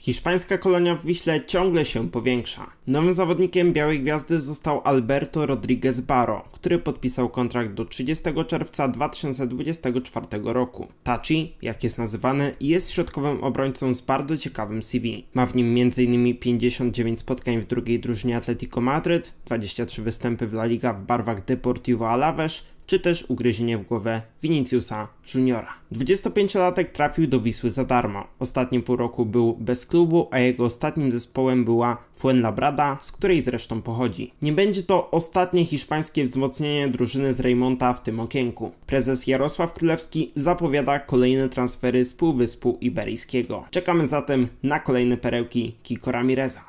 Hiszpańska kolonia w Wiśle ciągle się powiększa. Nowym zawodnikiem Białej Gwiazdy został Alberto Rodriguez Baro, który podpisał kontrakt do 30 czerwca 2024 roku. Tachi, jak jest nazywany, jest środkowym obrońcą z bardzo ciekawym CV. Ma w nim m.in. 59 spotkań w drugiej drużynie Atletico Madryt, 23 występy w La Liga w barwach Deportivo Alaves, czy też ugryzienie w głowę Viniciusa Juniora. 25-latek trafił do Wisły za darmo. Ostatnie pół roku był bez klubu, a jego ostatnim zespołem była Fuenlabrada, z której zresztą pochodzi. Nie będzie to ostatnie hiszpańskie wzmocnienie drużyny z Reymonta w tym okienku. Prezes Jarosław Królewski zapowiada kolejne transfery z Półwyspu Iberyjskiego. Czekamy zatem na kolejne perełki Kiko Ramireza.